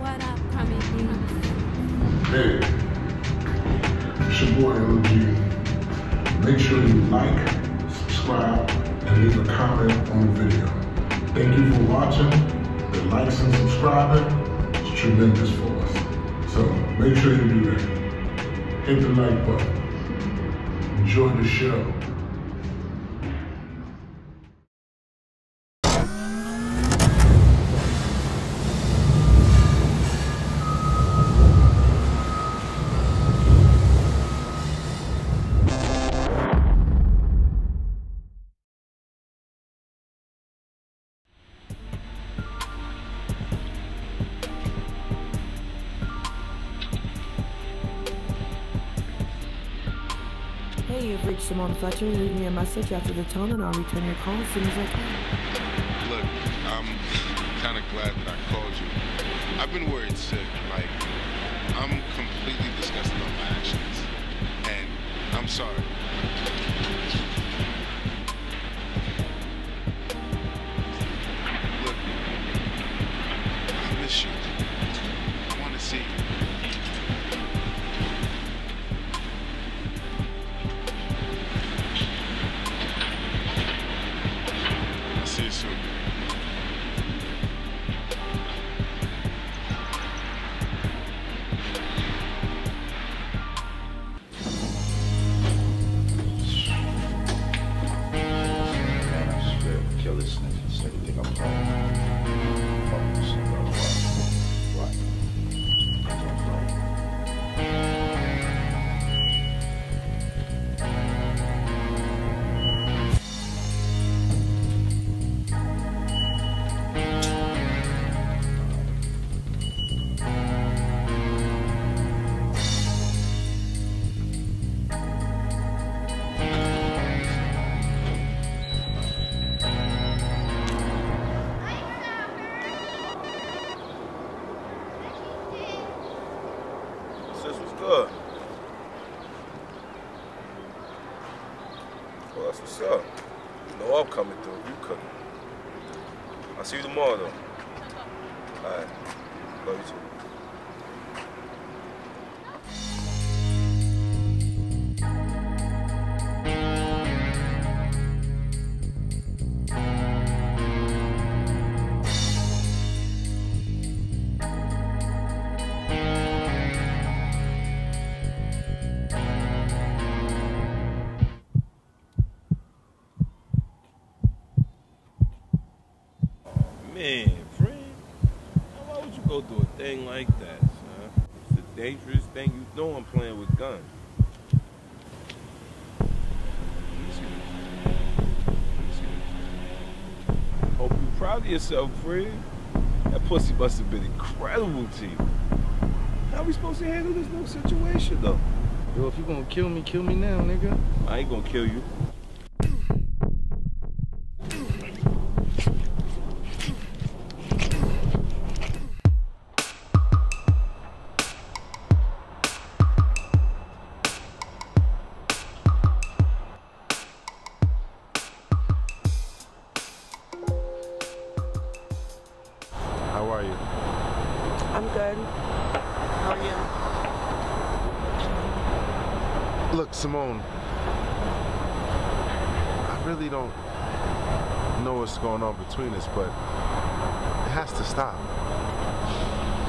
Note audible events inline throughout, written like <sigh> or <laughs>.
What upcoming news? Hey, it's your boy OG. Make sure you like, subscribe, and leave a comment on the video. Thank you for watching. The likes and subscribing is tremendous for us. So make sure you do that. Hit the like button. Enjoy the show. Simone Fletcher. Leave me a message after the tone and I'll return your call as soon as I can. Look, I'm kind of glad that I called you. I've been worried sick. Like, I'm completely disgusted on my actions. And I'm sorry. I'll thing like that, son? It's a dangerous thing. You know I'm playing with guns. Hope you're proud of yourself, friend. That pussy must have been incredible to you. How we supposed to handle this new situation, though? Yo, if you gonna kill me, kill me now, nigga. I ain't gonna kill you. Between us, but it has to stop.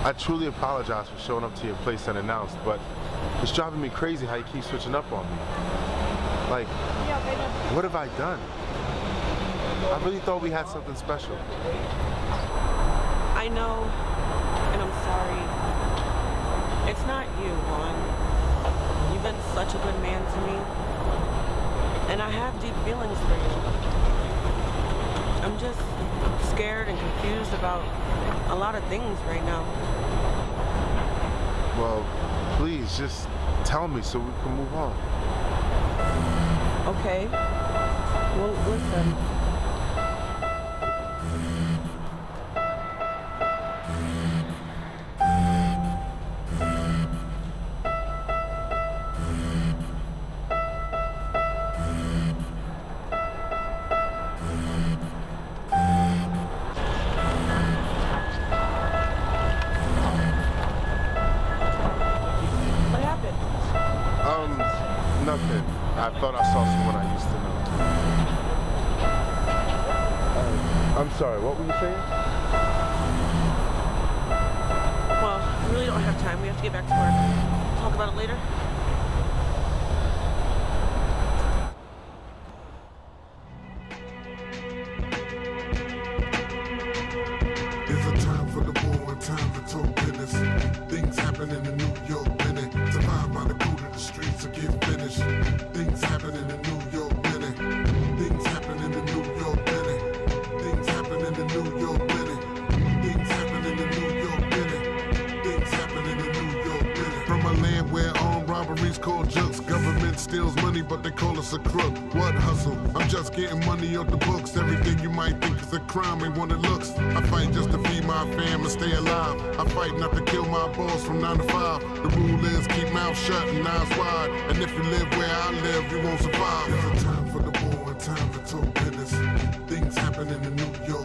I truly apologize for showing up to your place unannounced, but it's driving me crazy how you keep switching up on me. Like, what have I done? I really thought we had something special. I know, and I'm sorry. It's not you, Juan. You've been such a good man to me. And I have deep feelings for you. I'm just scared and confused about a lot of things right now. Well, please, just tell me so we can move on. Okay. Well, listen. Things happen in but they call us a crook. What hustle? I'm just getting money off the books. Everything you might think is a crime ain't what it looks. I fight just to feed my fam and stay alive. I fight not to kill my boss from 9 to 5. The rule is keep mouth shut and eyes wide. And if you live where I live, you won't survive. A time for the war time to talk. Things happen in New York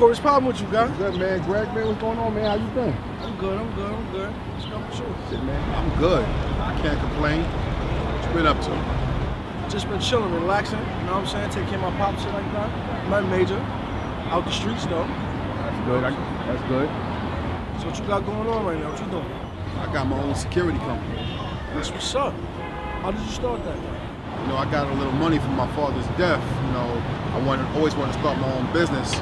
Doing corresponding with you, guys. Good man, Greg, man, what's going on, man? How you been? I'm good, I'm good, I'm good. What's up with you? Shit, man, I'm good. I can't complain. What you been up to? Just been chilling, relaxing, you know what I'm saying? Taking care of my pop shit like that. Nothing major. Out the streets though. That's good. I, that's good. So what you got going on right now? What you doing? I got my own security company. That's what's up. How did you start that? You know, I got a little money from my father's death. You know, I wanted, always wanted to start my own business.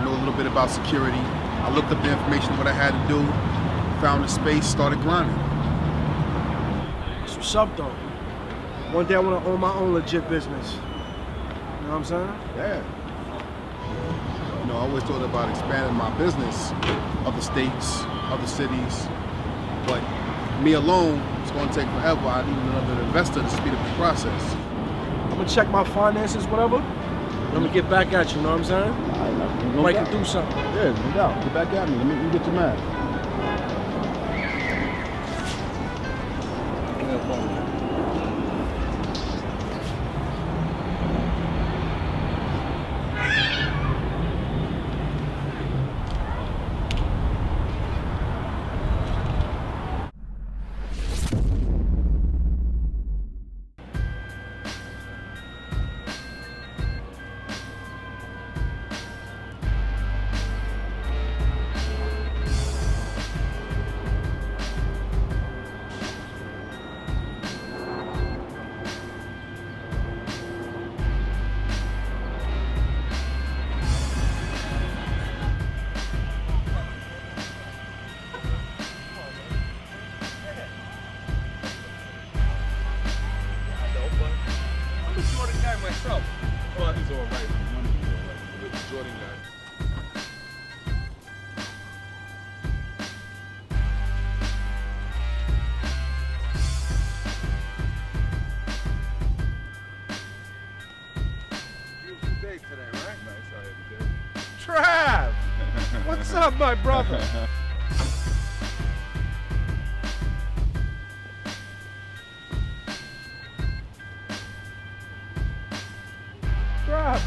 I know a little bit about security. I looked up the information, what I had to do, found the space, started grinding. That's what's up though. One day I want to own my own legit business. You know what I'm saying? Yeah. You know, I always thought about expanding my business, other states, other cities, but me alone, it's going to take forever. I need another investor to speed up the process. I'm gonna check my finances, whatever. and I'm gonna get back at you, you know what I'm saying? No Might doubt. can do something. Yeah, no doubt. Get back at me. Let me, me get your man.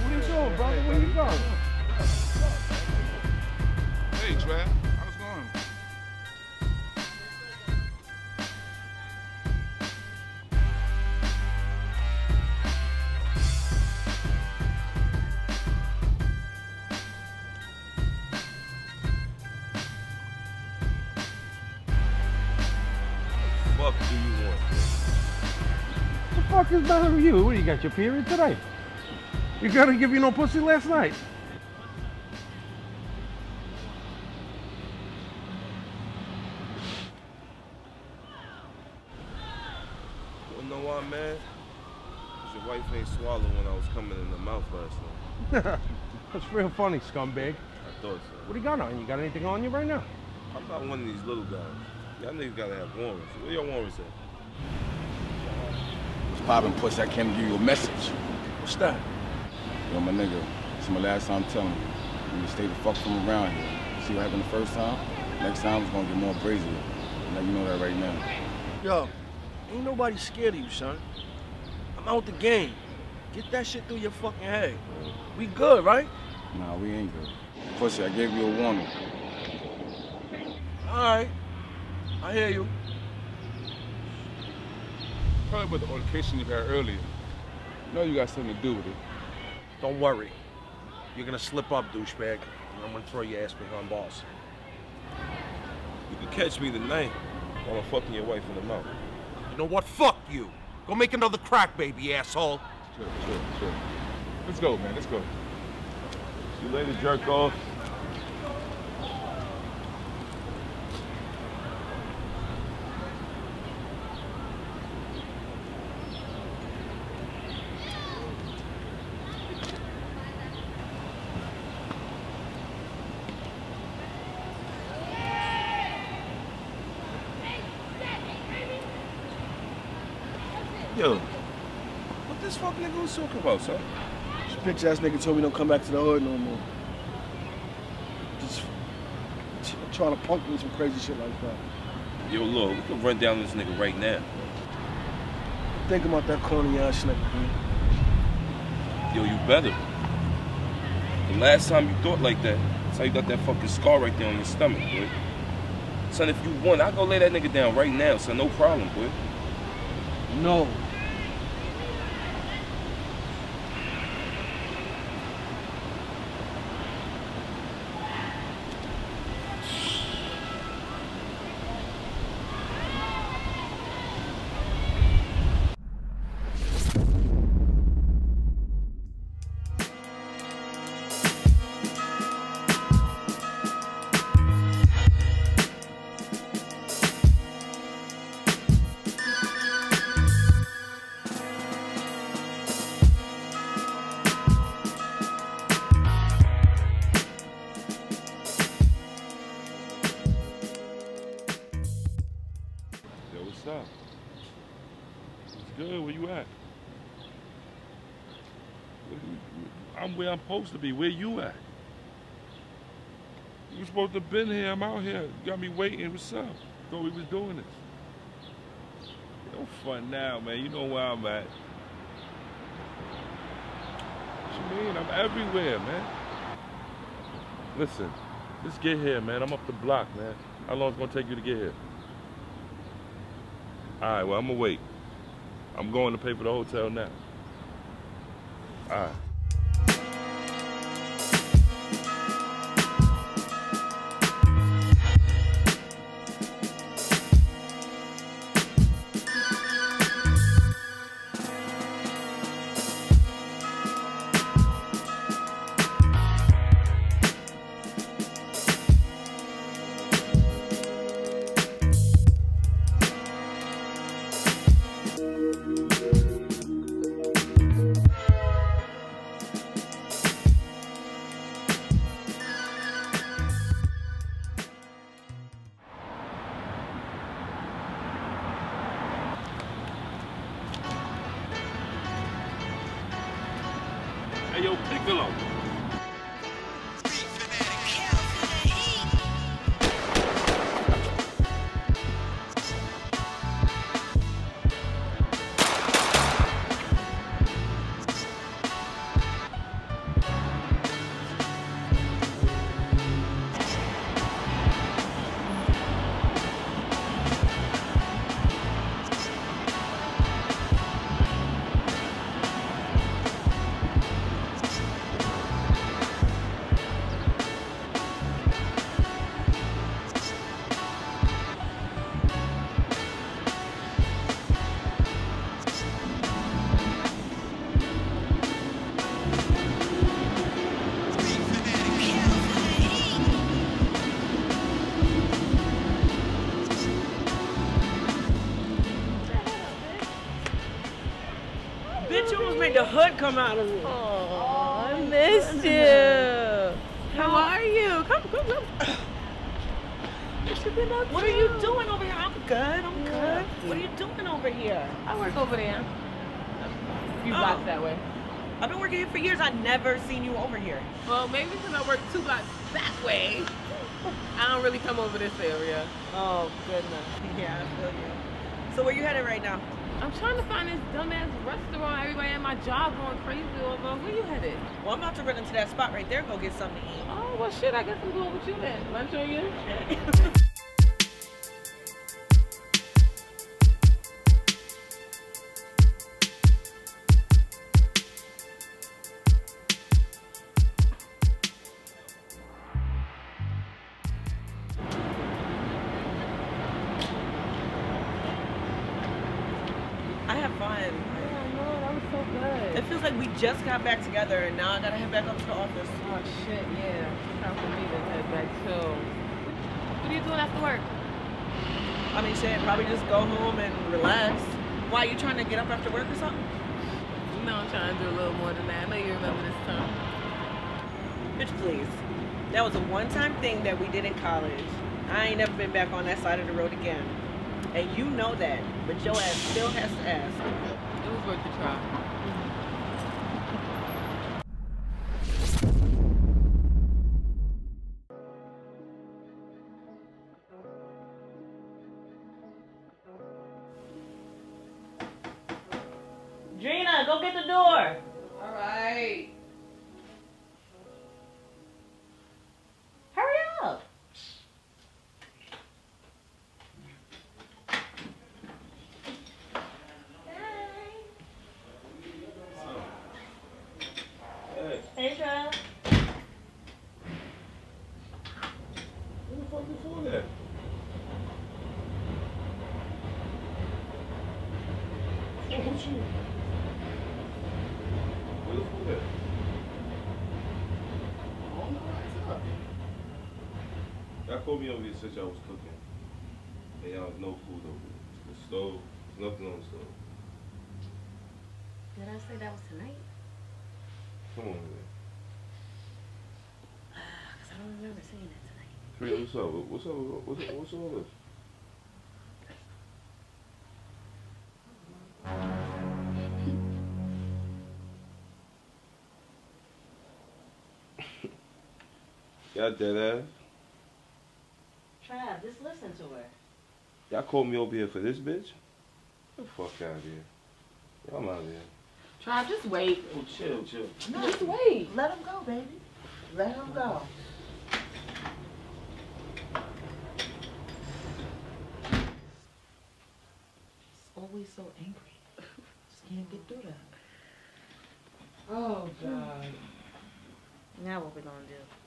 What are you doing, brother? Where you going? Hey, Trav. How's it going? What the fuck do you want? fuck is you? What, you got your period today? You gotta give you no pussy last night. You know why, man? 'Cause your wife ain't swallow when I was coming in the mouth last night. <laughs> That's real funny, scumbag. I thought so. What do you got on? You got anything on you right now? I'm not one of these little guys. Y'all niggas gotta have warrants. Where your warrants at? What's poppin', pussy? I came to give you a message. What's that? Yo, my nigga, this is my last time telling you. You need stay the fuck from around here. See what happened the first time? Next time it's gonna get more brazier. Now you know that right now. Yo, ain't nobody scared of you, son. I'm out the game. Get that shit through your fucking head. We good, right? Nah, we ain't good. Pussy, I gave you a warning. All right. I hear you. Probably about the altercation you had earlier. know you got something to do with it. Don't worry. You're gonna slip up, douchebag. And I'm gonna throw your ass behind boss. You can catch me tonight while I'm fucking your wife in the mouth. You know what? Fuck you. Go make another crack baby, asshole. Sure, sure, sure. Let's go, man. Let's go. See you later, jerk off. Yo, what this talking about, son? This bitch ass nigga told me don't come back to the hood no more. Just trying to punk me some crazy shit like that. Yo, look, we can run down this nigga right now. Think about that corny ass nigga, man. Yo, you better. The last time you thought like that, that's how you got that fucking scar right there on your stomach, boy. Son, if you want, I'll go lay that nigga down right now, son. No problem, boy. No. I'm supposed to be. Where you at? You supposed to have been here. I'm out here. You got me waiting. What's up? Thought we was doing this. No fun now, man. You know where I'm at. What you mean? I'm everywhere, man. Listen, let's get here, man. I'm up the block, man. How long it's gonna take you to get here? All right, well, I'm gonna wait. I'm going to pay for the hotel now. All right. Hood come out of me. Oh, I missed you. How are you? Come, come, come. What you What are you doing over here? I'm good. I'm good. What are you doing over here? I work over there. A few oh. blocks Oh. that way. I've been working here for years. I've never seen you over here. Well, maybe because I work two blocks that way. <laughs> I don't really come over this area. Oh goodness. <laughs> Yeah, I feel you. So where you headed right now? I'm trying to find this dumbass restaurant. Everybody at my job going crazy over. Where you headed? Well, I'm about to run into that spot right there. Go get something to eat. Oh, well, shit. I guess I'm going with you then. Lunch on you? <laughs> just got back together, and now I gotta head back up to the office. Oh, shit, yeah. Time for me to head back too. What are you doing after work? I mean, shit, probably just go home and relax. Why, are you trying to get up after work or something? No, I'm trying to do a little more than that. I know you remember this time. Bitch, please. That was a one-time thing that we did in college. I ain't never been back on that side of the road again. And you know that, but your ass still has to ask. It was worth the try. Called me over here since y'all was cooking. And y'all was no food over there. The stove, there's nothing on the stove. Did I say that was tonight? Come on, man. <sighs> Because I don't remember saying that tonight. Three, what's up? What's up? What's, up? what's <laughs> all this? Y'all dead ass? Trav, just listen to her. Y'all called me over here for this bitch? Get the fuck out of here. Y'all out of here. Try, just wait. Oh, chill, chill. No, Just wait. Let him go, baby. Let him go. He's always so angry. <laughs> Just can't get through that. Oh, God. Now what we gonna do?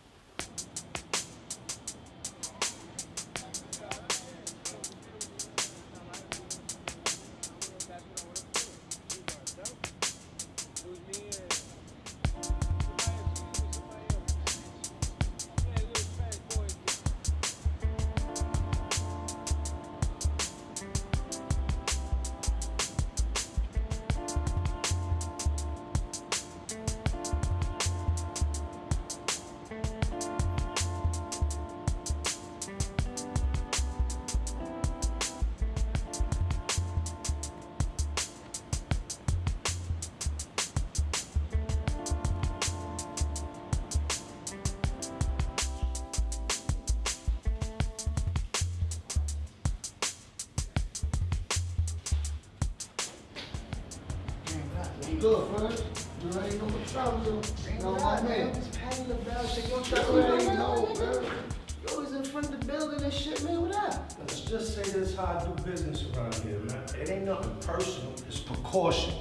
Good, friend? You know what trouble know what, man? Patting the bell, shit. You You already know, man. You always in front of the building and shit, man. What up? Let's just say this is how I do business around here, man. It ain't nothing personal. It's precaution.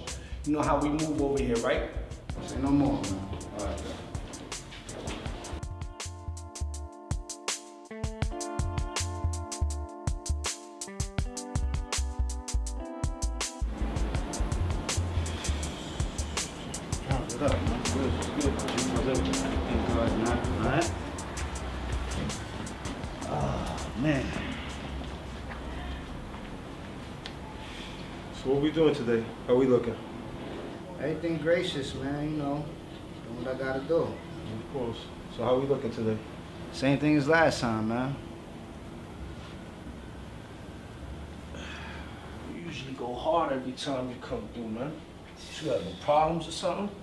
You know how we move over here, right? Say no more, man. So how we looking today? Same thing as last time, man. You usually go hard every time you come through, man. You got no problems or something? <laughs>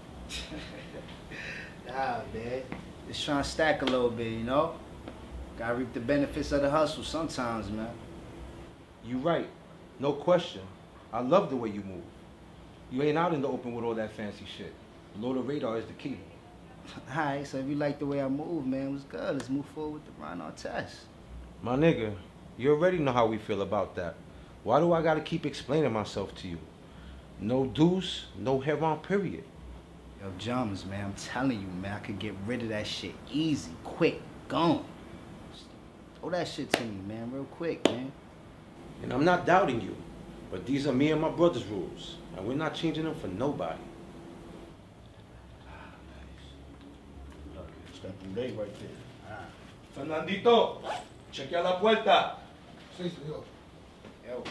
Nah, man. Just trying to stack a little bit, you know? Gotta reap the benefits of the hustle sometimes, man. You right. No question. I love the way you move. You ain't out in the open with all that fancy shit. Below the radar is the key. Alright, so if you like the way I move, man, was good. Let's move forward with the Ron Artest. My nigga, you already know how we feel about that. Why do I gotta keep explaining myself to you? No deuce, no heroin, period. Yo, Jums, man, I'm telling you, man, I could get rid of that shit easy, quick, gone. Throw that shit to me, man, real quick, man. And I'm not doubting you, but these are me and my brother's rules, and we're not changing them for nobody. Step from day right there. Fernandito, chequea la puerta. Yo.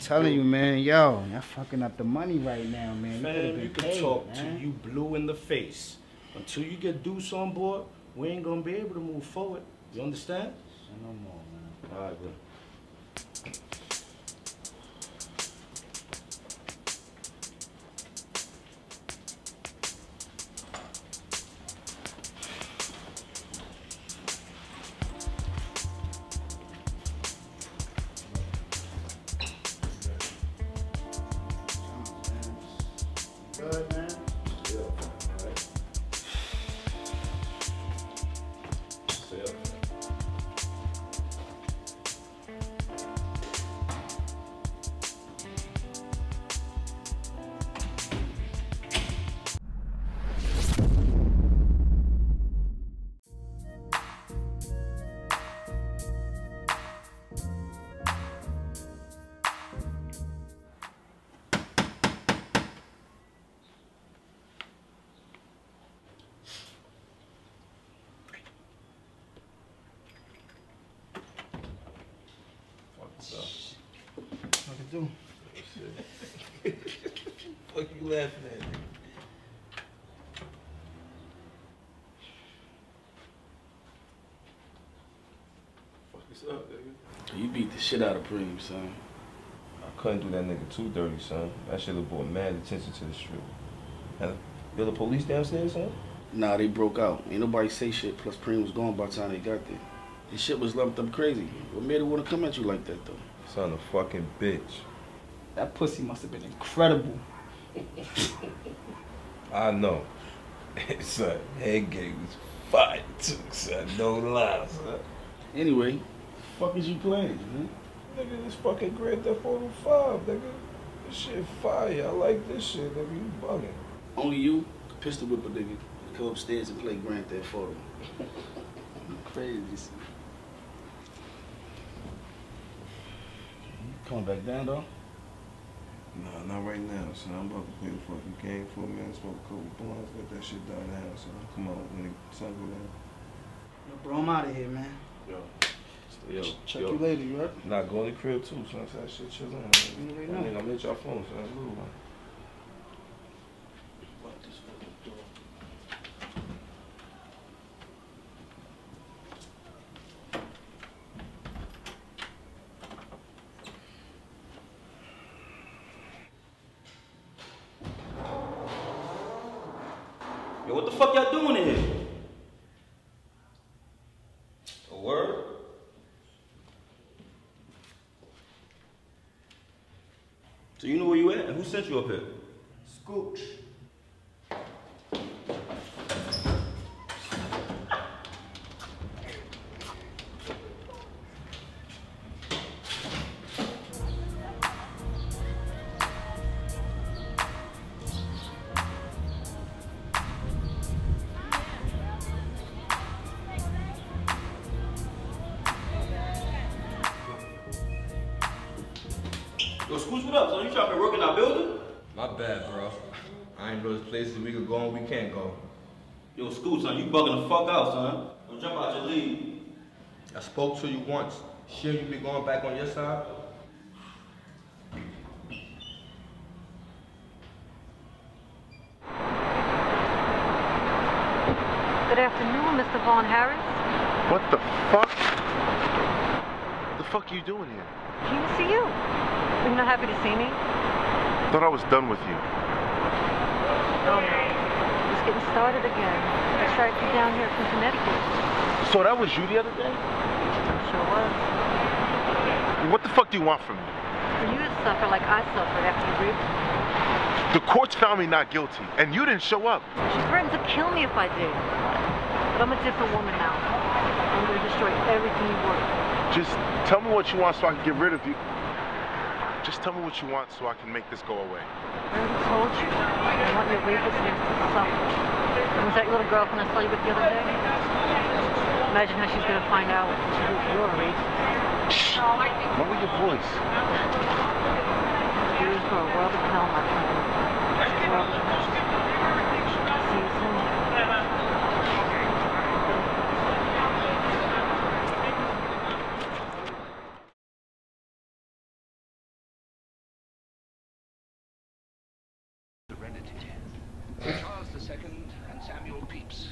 Telling you, man, yo, y'all fucking up the money right now, man. Man, could've you can paid, talk man. to you blue in the face. Until you get Deuce on board, we ain't gonna be able to move forward. You understand? No more, man. All right, bro. Fuck you laughing at? Fuck is up, nigga? You beat the shit out of Preem, son. I couldn't do that nigga too dirty, son. That shit have brought mad attention to the street. And you're the police downstairs, son? Nah, they broke out. Ain't nobody say shit. Plus, Preem was gone by the time they got there. This shit was lumped up crazy. What made it want to come at you like that, though? Son, a fucking bitch. That pussy must have been incredible. <laughs> I know. son, head game was fire too, son. No lie, son. Anyway, fuck is you playing, man? Nigga, this fucking Grand Theft Auto 5, nigga. This shit fire. I like this shit, nigga. You bugging. Only you could pistol whip a nigga, come upstairs and play Grand Theft Auto. <laughs> crazy. son. Coming back down, though? Nah, not right now, son. I'm about to play the fucking game for a minute, smoke a couple blunts, let that shit die down, son. Come on, when the sun go down. Yo, bro, I'm out of here, man. Yo. Yo, Check yo. you later, you right? Nah, go in the crib too, son. So that shit chill on. You I know. mean, I'm at your phone, son. Little one. Yo, what the fuck y'all doing in here? A word? So you know where you at and who sent you up here? Scooch. Yo, Scooch, what up, son? You trying to work can't go. Yo, school son, you bugging the fuck out, son. Don't jump out your league. I spoke to you once. Sure you be going back on your side? Good afternoon, Mr. Vaughn Harris. What the fuck? What the fuck are you doing here? Came to see you. Are you not happy to see me? Thought I was done with you getting started again. I you down here from Connecticut. So that was you the other day? Sure was. What the fuck do you want from me? For you to suffer like I suffered after you raped me. The courts found me not guilty, and you didn't show up. She threatened to kill me if I did. But I'm a different woman now. I'm gonna destroy everything you work. Just tell me what you want so I can get rid of you. Just tell me what you want so I can make this go away. I already told you. I want your rapist next to suffer. And was that your little girlfriend I saw you with the other day? Imagine how she's gonna find out you're a rapist. Shh. Lower your voice. Here's for a world of hell, my friend. World of hell. See you soon. Charles II and Samuel Pepys.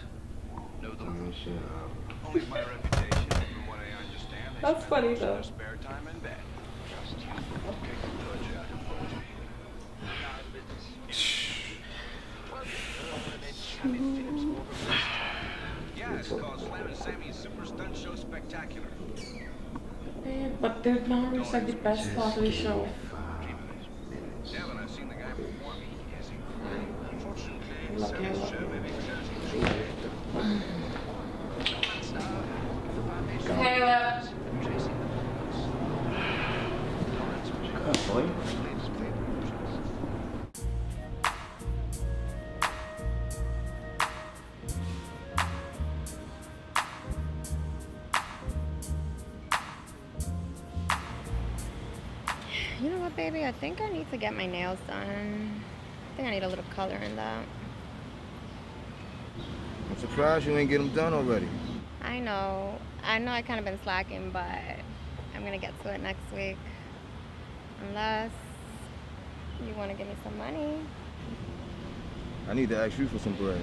Know them? Only by reputation, from what I understand. They That's spend funny, most of though. their spare time in bed. Just you. Kick the dodge out of poetry. Yeah, it's called Slam and Sammy's Super Stunt Show Spectacular. Eh, But their numbers are the best part of the show. Baby? I think I need to get my nails done. I think I need a little color in that. I'm surprised you ain't get them done already. I know. I know I kind of been slacking, but I'm gonna get to it next week. Unless you want to give me some money. I need to ask you for some bread.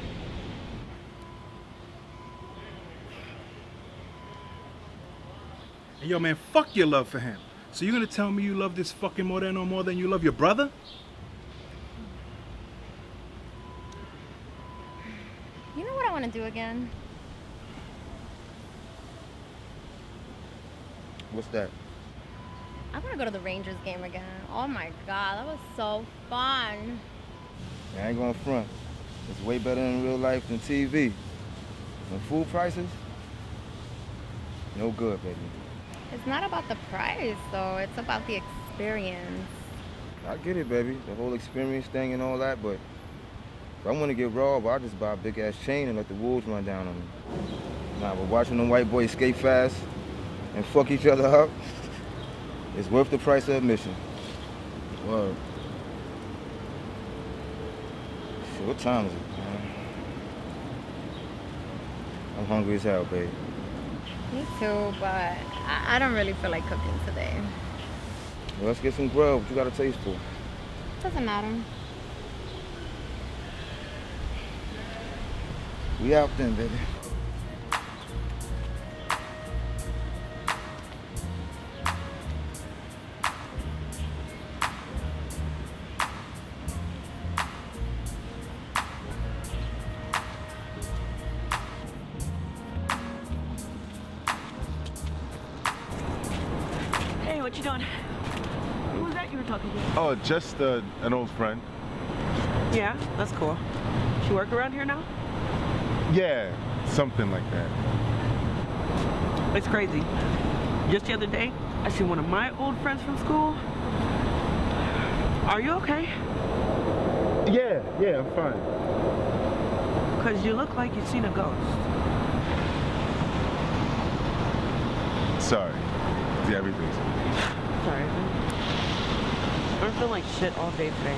Hey, yo, man, fuck your love for him. So you're gonna tell me you love this fucking Moreno more than you love your brother? You know what I want to do again? What's that? I want to go to the Rangers game again. Oh my god, that was so fun. I ain't going front. It's way better in real life than TV. And food prices? No good, baby. It's not about the price, though. It's about the experience. I get it, baby. The whole experience thing and all that, but if I want to get raw, well, I just buy a big ass chain and let the wolves run down on me. Nah, but watching them white boys skate fast and fuck each other up, it's worth the price of admission. Word. Shit, what time is it, man? I'm hungry as hell, babe. Me too, but I, I don't really feel like cooking today. Well, let's get some grub. What you got a taste for? Doesn't matter. We out then, baby. Oh, just uh, an old friend. Yeah, that's cool. She work around here now? Yeah, something like that. It's crazy. Just the other day, I seen one of my old friends from school. Are you okay? Yeah, yeah, I'm fine. Because you look like you've seen a ghost. Sorry. Yeah, everything's. Sorry. Been feeling like shit all day today.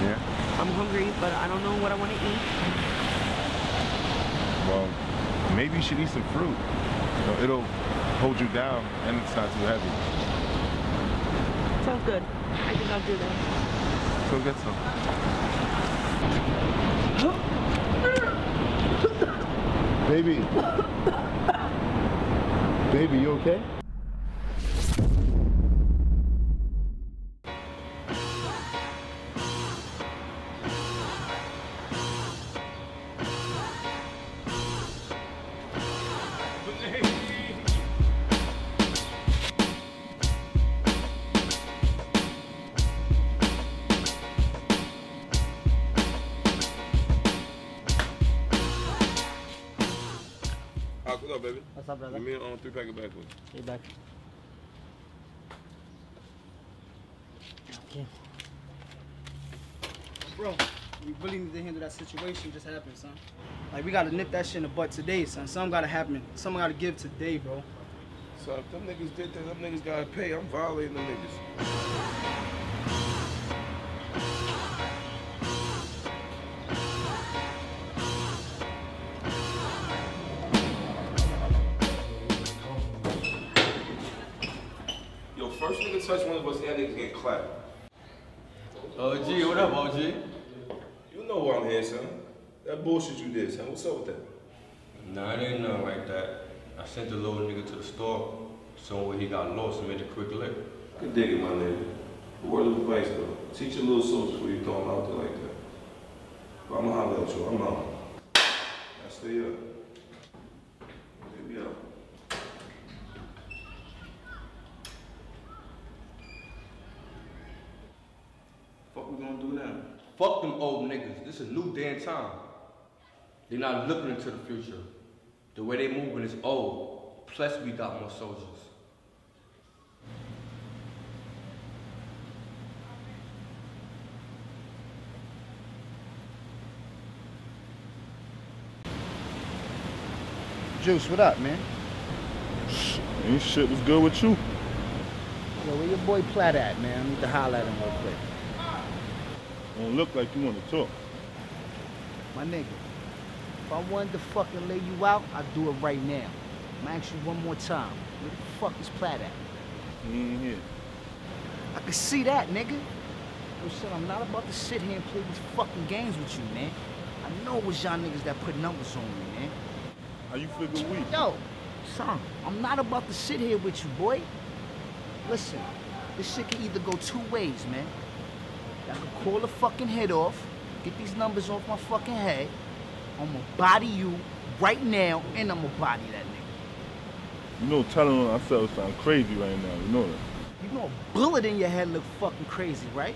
Yeah? I'm hungry, but I don't know what I want to eat. Well, maybe you should eat some fruit. You know, it'll hold you down and it's not too heavy. Sounds good. I think I'll do that. Go get some. <gasps> Baby. Baby, you okay? Three pack of backwood. Hey, back. Okay. Bro, we really need to handle that situation just happened, son. Like, we gotta nip that shit in the butt today, son. Something gotta happen. Something gotta give today, bro. So if them niggas did that, them niggas gotta pay. I'm violating them niggas. Touch one of us, that nigga get clapped. OG, what up, OG? You know why I'm here, son. That bullshit you did, son. What's up with that? Nah, it ain't nothing like that. I sent the little nigga to the store, somewhere he got lost and made a quick lick. I can dig it, my nigga. The word of advice, though. Teach your little soldiers before you throw them out there like that. But I'm gonna holler at you. I'm out. Now stay up. Stay me up. Fuck we gonna do now? Fuck them old niggas. This is a new day and time. They're not looking into the future. The way they moving is old. Plus we got more soldiers. Juice, what up, man? Ain't shit was good with you. Yo, where your boy Platt at, man? I need to holler at him real quick. Don't look like you want to talk. My nigga, if I wanted to fucking lay you out, I'd do it right now. I'm gonna ask you one more time. Where the fuck is Platt at? He ain't here. I can see that, nigga. Yo, son, I'm not about to sit here and play these fucking games with you, man. I know it was y'all niggas that put numbers on me, man. How you figure we? Yo, son, I'm not about to sit here with you, boy. Listen, this shit can either go two ways, man. I can call the fucking head off, get these numbers off my fucking head. I'm gonna body you right now, and I'm gonna body that nigga. You know, telling on ourselves sound crazy right now. You know that. You know a bullet in your head look fucking crazy, right?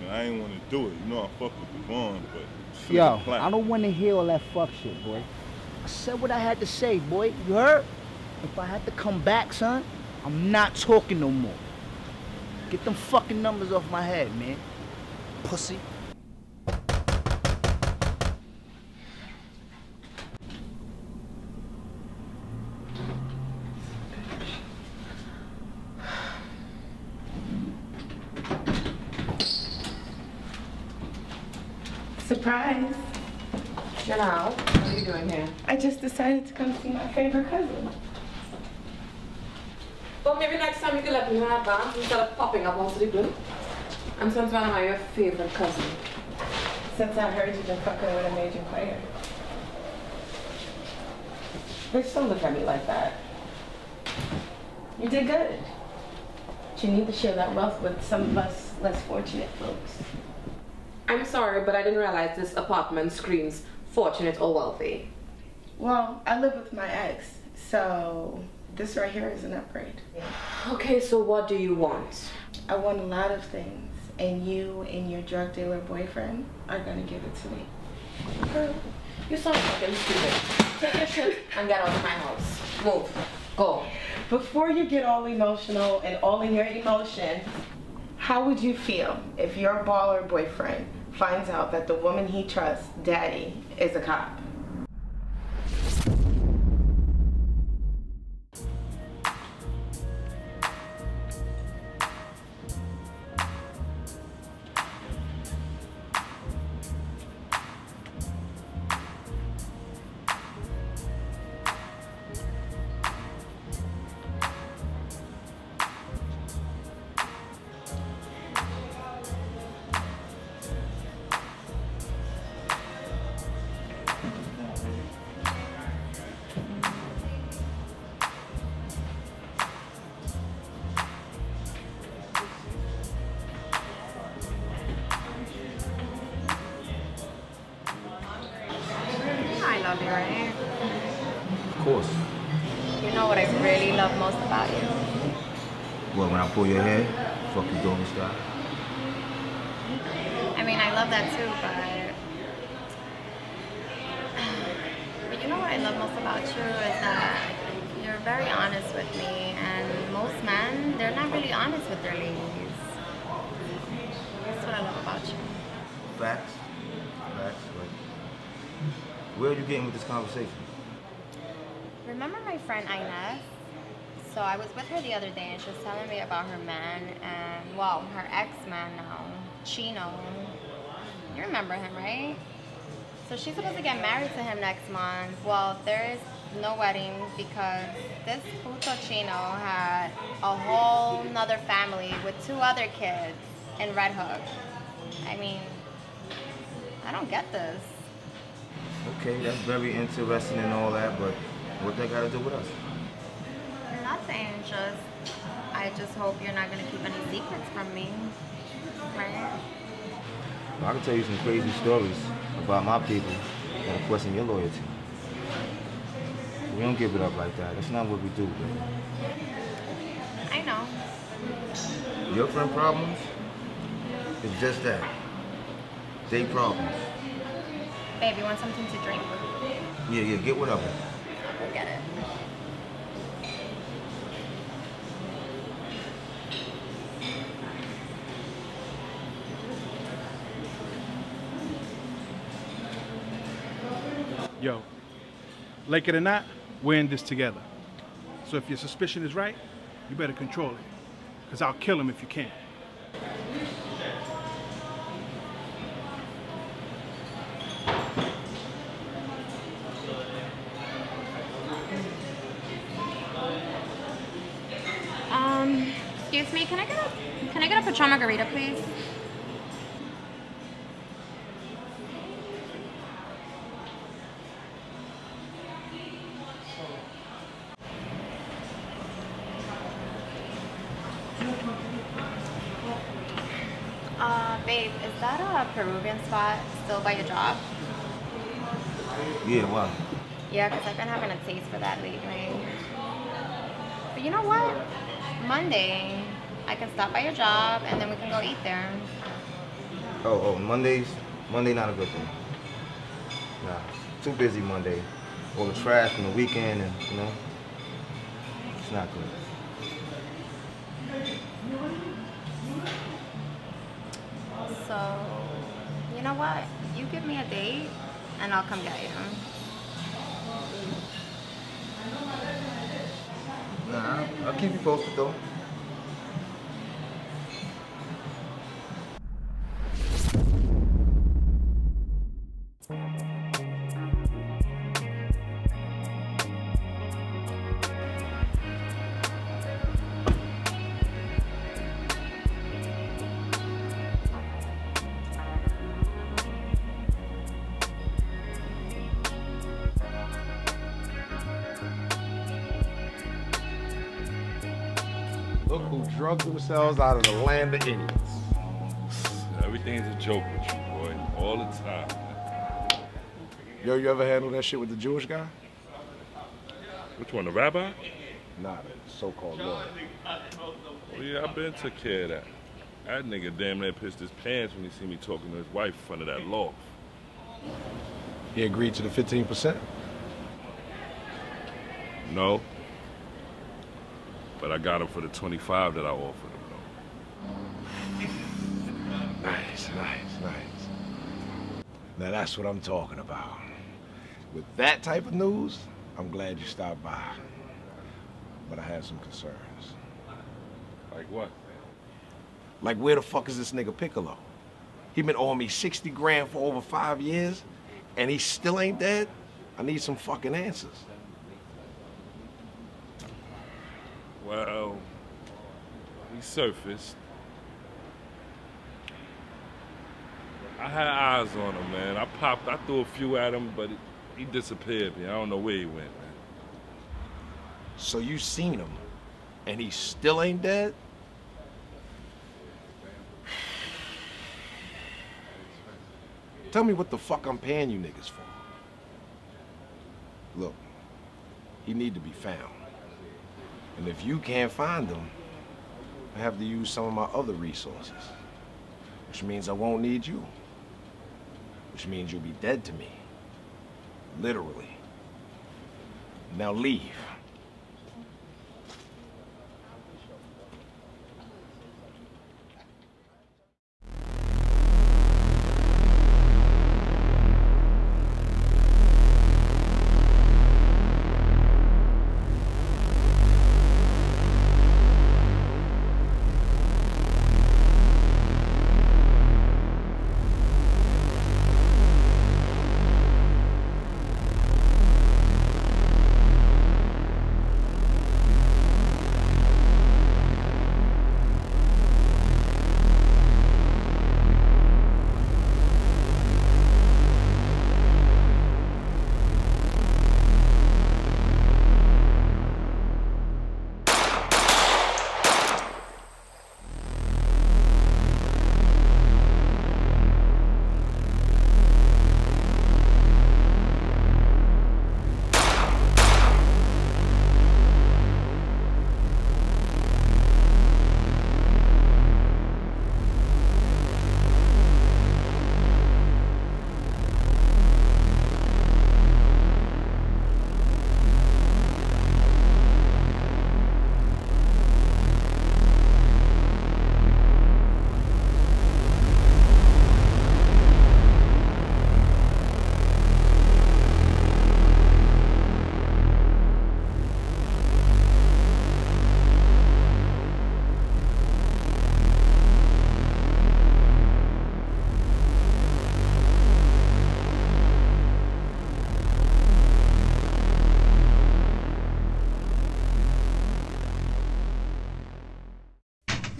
Man, I ain't want to do it. You know I fuck with Devon, but shit Yo. I don't want to hear all that fuck shit, boy. I said what I had to say, boy. You heard? If I had to come back, son, I'm not talking no more. Get them fucking numbers off my head, man. Pussy. Surprise. Janelle, what are you doing here? I just decided to come see my favorite cousin. Well, maybe next time you can let me know in advance instead of popping up onto the blue. And since when am I your favorite cousin? Since I heard you've been fucking with a major player. Bitch, don't look at me like that. You did good. But you need to share that wealth with some of us less fortunate folks. I'm sorry, but I didn't realize this apartment screams fortunate or wealthy. Well, I live with my ex, so this right here is an upgrade. Okay, so what do you want? I want a lot of things, and you and your drug dealer boyfriend are gonna give it to me. Girl, you're so fucking stupid. Take your shit and get out of my house. Move. Go. Before you get all emotional and all in your emotions, how would you feel if your baller boyfriend finds out that the woman he trusts, daddy, is a cop? right? Of course. You know what I really love most about you? Well, when I pull your hair, fuck you, don't stop. I mean, I love that too, but... <sighs> But you know what I love most about you is that you're very honest with me, and most men, they're not really honest with their ladies. That's what I love about you. Facts where are you getting with this conversation? Remember my friend Inez? So I was with her the other day and she was telling me about her man and, well, her ex-man now, Chino. You remember him, right? So she's supposed to get married to him next month. Well, there is no wedding because this puto Chino had a whole nother family with two other kids in Red Hook. I mean, I don't get this. Okay, that's very interesting and all that, but what that got to do with us? Nothing, just I just hope you're not gonna keep any secrets from me. Right? I can tell you some crazy stories about my people that question your loyalty. We don't give it up like that. That's not what we do, baby. I know. Your friend problems It's just that. They problems. Babe, you want something to drink? Yeah, yeah, get whatever. I'll go get it. Yo, like it or not, we're in this together. So if your suspicion is right, you better control it. Because I'll kill him if you can't. Um, excuse me, can I get a can I get a margarita, please? Uh, babe, is that a Peruvian spot still by your job? Yeah, why? Yeah, because I've been having a taste for that lately. But you know what? Monday, I can stop by your job and then we can go eat there. Oh, oh, Mondays? Monday not a good thing. Nah, too busy Monday. All the trash from the weekend and, you know, it's not good. So, you know what? You give me a date and I'll come get you. Nah, I'll keep you posted though. Drug themselves out of the land of Indians. Everything's a joke with you, boy. All the time. Yo, you ever handle that shit with the Jewish guy? Which one, the rabbi? Nah, the so-called lawyer. Well, oh, yeah, I've been took care of that. That nigga damn near pissed his pants when he see me talking to his wife in front of that loft. He agreed to the 15%? No. But I got him for the 25 that I offered him, though. <laughs> Nice, nice, nice. Now that's what I'm talking about. With that type of news, I'm glad you stopped by. But I have some concerns. Like what? Like where the fuck is this nigga Piccolo? He been owing me 60 grand for over five years, and he still ain't dead? I need some fucking answers. Well, he surfaced. I had eyes on him, man. I popped, I threw a few at him, but he disappeared, man. I don't know where he went, man. So you seen him, and he still ain't dead? Tell me what the fuck I'm paying you niggas for. Look, he need to be found. And if you can't find them, I have to use some of my other resources. Which means I won't need you. Which means you'll be dead to me. Literally. Now leave.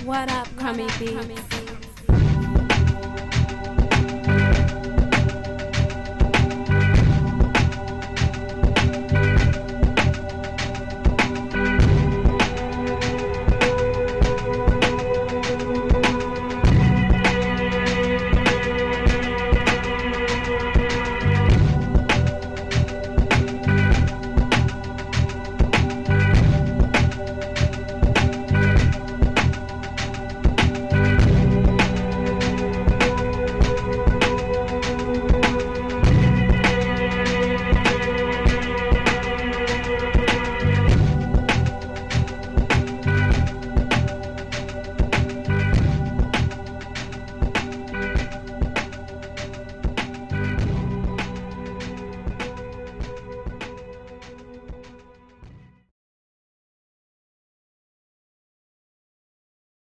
What up, Crummy B?